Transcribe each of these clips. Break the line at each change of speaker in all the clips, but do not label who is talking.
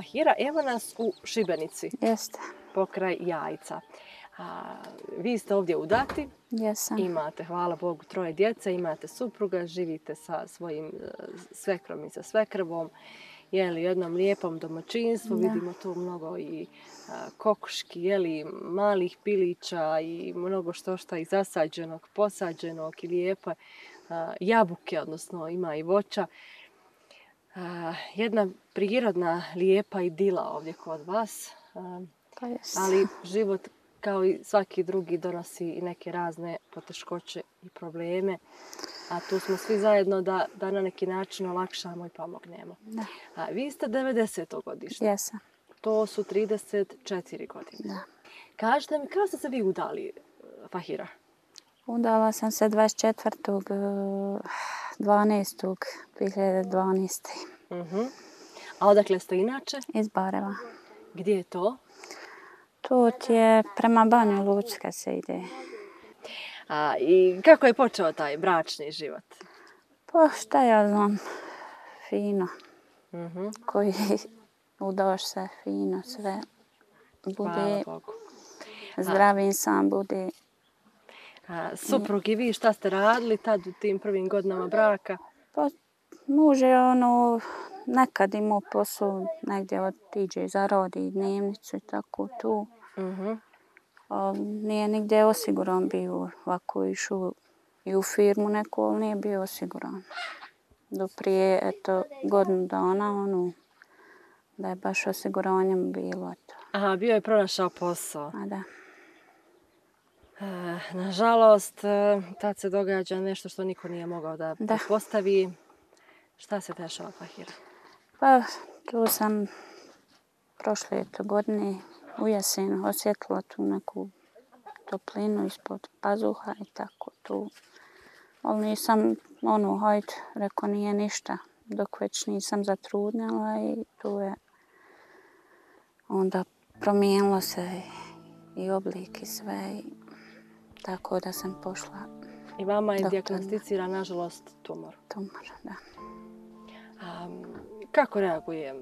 Hira, evo nas u Šibenici,
Jeste,
pokraj Jajca. A, vi ste ovdje udati,
jesam.
imate, hvala Bogu, troje djece, imate supruga, živite sa svojim e, svekrom i sa svekrvom, jeli, jednom lijepom domaćinstvu,
Da.
vidimo tu mnogo i a, kokoški, jeli, malih pilića i mnogo što šta i zasađenog, posađenog i lijepe a, jabuke, odnosno ima i voća. Jedna prirodna, lijepa idila ovdje kod vas.
Pa jeste.
ali život kao i svaki drugi donosi i neke razne poteškoće i probleme. A tu smo svi zajedno da, da na neki način olakšamo i pomognemo.
Da.
A, vi ste 90. godište.
Jesam,
To su 34 godine.
da.
Kažete mi, kada ste se vi udali, e, Fahira?
Udala sam se 24. eh, 12. 2012.
Uh A odakle ste inače?
iz Bareva.
Gdje je to?
Ti je prema Banju Luci kad se ide.
A, I kako je počeo taj bračni život?
Pa šta ja znam, fino.
Mhm.
Koji udaš se fino, sve
Hvala
bude
Bogu.
zdravim sam, bude
A, suprug i vi šta ste radili tad u tim prvim godinama braka?
Pa muž je ono, nekad imao posao negdje otiđe zaradi dnevnicu i tako tu.
Mhm.
A, nije nigdje osiguran bio, ovako išao i u firmu neku, ali nije bio osiguran. Do prije, eto, godinu dana, ono, da je baš osiguranjem bilo, eto.
Aha, bio je pronašao posao.
A da,
nažalost, e, tad se događa nešto što niko nije mogao da,
Da.
postavi. Šta se dešava, Fahira?
pa tu sam prošle godine u jesenu osjetila tu neku toplinu ispod pazuha i tako tu. Ali nisam, ono, hajde, reko nije ništa, dok već nisam zatrudnjala i tu je onda promijenilo se i, i oblik i sve i tako da sam pošla
I vama je
Doktorima.
dijagnosticiran, nažalost, tumor.
tumor, da.
A, kako reaguje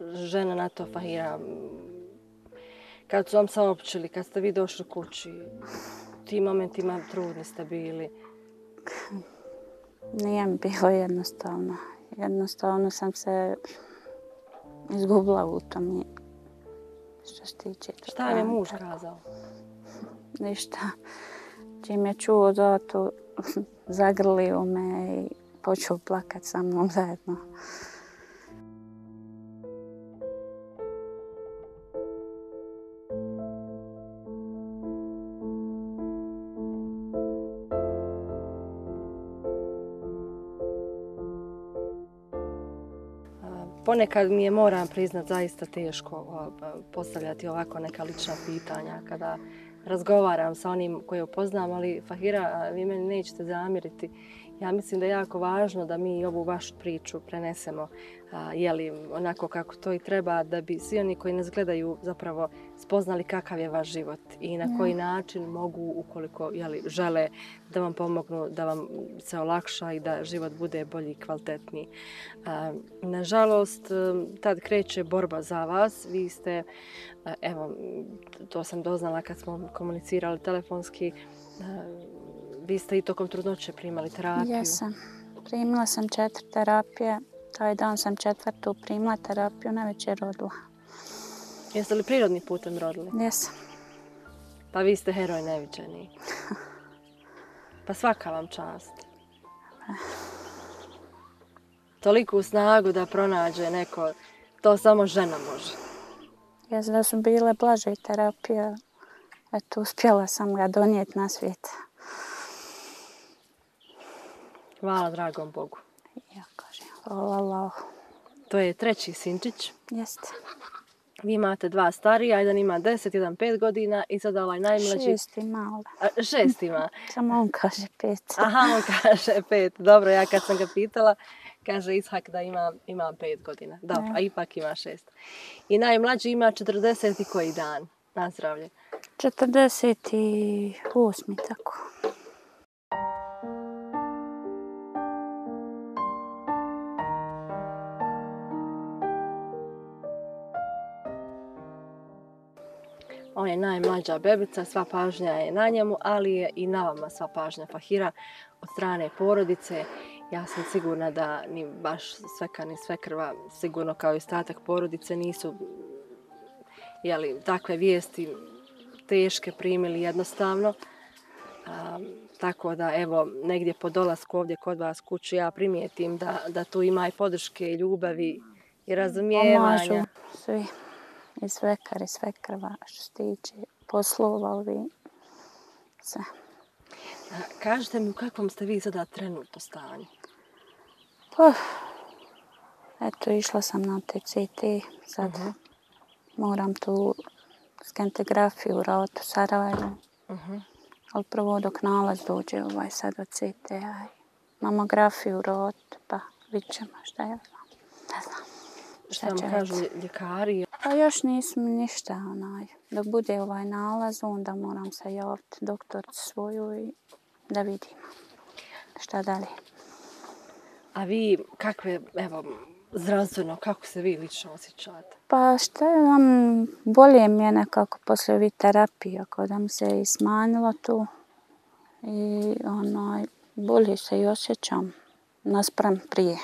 žena na to, Fahira? Kad su vam saopćili, kad ste vi došli kući, u tim momentima trudni ste bili.
Nije mi bilo jednostavno. Jednostavno sam se izgubila u tom i što se tiče.
Šta vam je muž kazao?
Ništa. Čim je čuo za to, zagrlio me i počeo plakat sa mnom zajedno.
Ponekad mi je, moram priznat, zaista teško postavljati ovako neka lična pitanja kada razgovaram sa onim koje upoznam, ali Fahira, vi meni nećete zamiriti Ja mislim da je jako važno da mi ovu vašu priču prenesemo a, jeli, onako kako to i treba, da bi svi oni koji nas gledaju zapravo spoznali kakav je vaš život i na koji način mogu, ukoliko jeli, žele, da vam pomognu, da vam se olakša i da život bude bolji i kvalitetniji. A, nažalost, tad kreće borba za vas. Vi ste, e, evo, to sam doznala kad smo komunicirali telefonski, e, vi ste i tokom trudnoće primali terapiju.
Jesam. Primila sam četiri terapije. Taj dan sam četvrtu primila terapiju, na večer rodila.
Jeste li prirodni putem rodili?
Jesam.
Pa vi ste heroj neviđeni. Pa svaka vam čast. Toliku snagu da pronađe neko, to samo žena može.
Jes da su bile blaže terapije. Eto, uspjela sam ga donijeti na svijet.
Hvala dragom Bogu.
Ja kažem, hvala Allahu.
To je treći sinčić.
Jeste.
Vi imate dva starija, jedan ima 10, jedan 5 godina i sada ovaj najmlađi...
Šest ima,
A, šest ima.
samo on kaže pet.
Aha, on kaže pet. Dobro, ja kad sam ga pitala, kaže Ishak da ima, ima pet godina. Dobro, a ipak ima šest. I najmlađi ima 40 i koji dan. Na zdravlje.
48. tako.
On je najmlađa bebica, sva pažnja je na njemu, ali je i na vama sva pažnja Fahira od strane porodice. Ja sam sigurna da ni baš sveka ni svekrva, sigurno kao i ostatak porodice, nisu jeli, takve vijesti teške primili jednostavno. A, tako da, evo, negdje po dolasku ovdje kod vas kuću ja primijetim da, da tu ima i podrške i ljubavi i razumijevanja.
Pomažu svi i svekar i svekrva što se tiče poslova ovi sve.
A, kažite mi u kakvom ste vi sada trenutno stanju?
Pa, eto, išla sam na TCT, sad
Mhm.
moram tu skentografiju raditi u Sarajevu.
Mhm.
Ali prvo dok nalaz dođe ovaj sad od CT-a i mamografiju raditi, pa vidit ćemo šta je. Ne znam.
Šta vam
će
kažu ljekari?
Pa još nisam ništa, onaj. Dok bude ovaj nalaz, onda moram se javiti doktorici svoju i da vidimo šta dalje.
A vi kakve, evo, zdravstveno, kako se vi lično osjećate?
Pa šta je vam, bolje mi je nekako poslije ovih terapija, kao da mi se i smanjilo tu. I onaj, bolje se i osjećam naspram prije.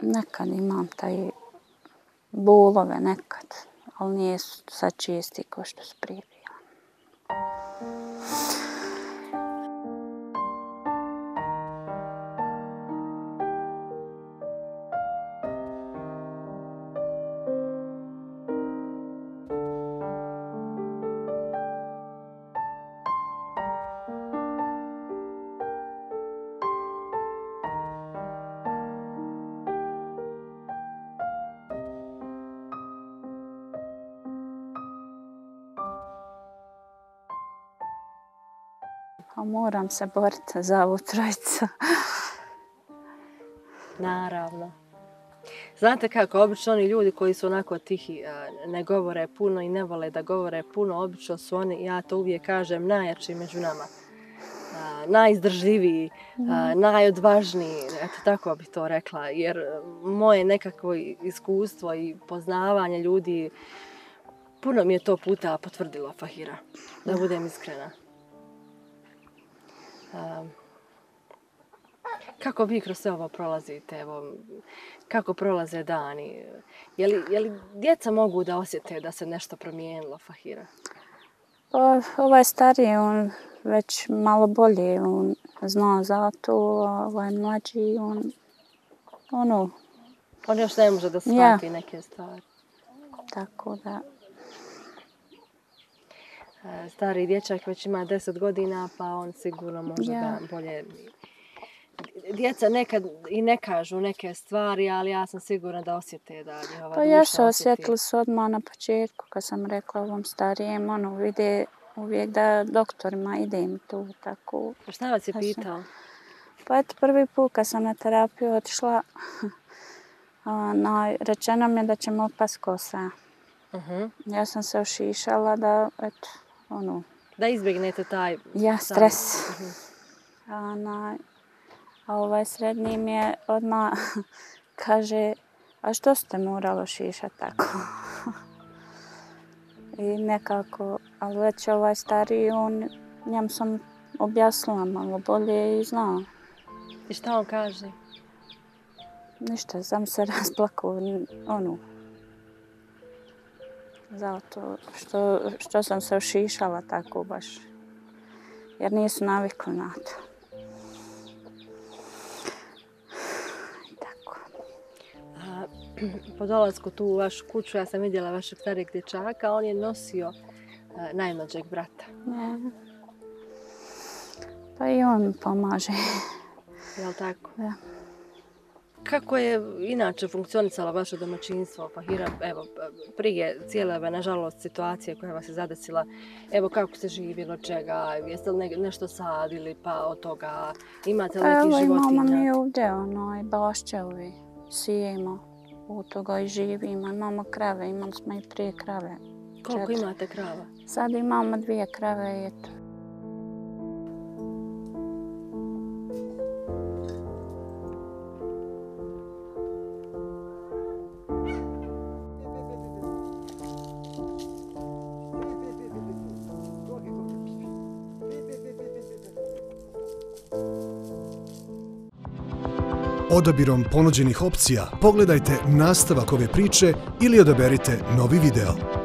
Nekad imam taj bolove nekad, ali nije sad čisti kao što su prije bili. A moram se boriti za ovu trojicu.
Naravno. Znate kako, obično oni ljudi koji su onako tihi, ne govore puno i ne vole da govore puno, obično su oni, ja to uvijek kažem, najjači među nama. Najizdržljiviji, a, najodvažniji, eto tako bi to rekla, jer moje nekakvo iskustvo i poznavanje ljudi, puno mi je to puta potvrdilo Fahira, da budem iskrena. A, kako vi kroz sve ovo prolazite, evo, kako prolaze dani? Je li, je li djeca mogu da osjete da se nešto promijenilo, Fahira?
Pa, ovaj stariji, on već malo bolje, on zna za to, ovaj mlađi, on, ono,
On još ne može da shvati neke stvari.
tako da,
Stari dječak već ima 10 godina, pa on sigurno može
Ja.
da bolje... Djeca nekad i ne kažu neke stvari, ali ja sam sigurna da osjete da njihova
pa
duša
ja se
osjeti.
osjetili su odmah na početku, kad sam rekla ovom starijem, ono, vide uvijek da doktorima idem tu, tako.
Pa Šta vas je
Pa
pitao?
Pa eto, prvi put kad sam na terapiju otišla, na, rečeno mi je da će mi opast kosa.
Uh
Ja sam se ošišala da, eto, ono,
Da izbjegnete taj...
ja stres.
Mhm.
A, na, a ovaj srednji mi je odmah kaže, a što ste moralo šišati tako? I nekako, ali već ovaj stariji, on, njemu sam objasnila malo bolje i znao.
I šta on kaže?
Ništa, sam se rasplakao, ono, zato što, što sam se ošišala tako baš. Jer nisu navikli na to. Tako.
A, po dolasku tu u vašu kuću ja sam vidjela vašeg starijeg dječaka, on je nosio a, najmlađeg brata.
Ne. Pa i on pomaže.
Je li tako?
Da.
Kako je inače funkcionisalo vaše domaćinstvo, Fahira, evo, prije cijele ove, nažalost, situacije koja vas je zadesila, evo kako ste živjeli, od čega, jeste li ne, nešto sadili, pa od toga, imate li
Pa
nekih
evo imamo
životinja?
mi ovdje onaj bašćevi, sijemo, u toga i živimo. Imamo krave, imali smo i prije krave.
Koliko
četiri.
imate krava?
Sad imamo dvije krave i eto.
Odabirom ponuđenih opcija pogledajte nastavak ove priče ili odaberite novi video.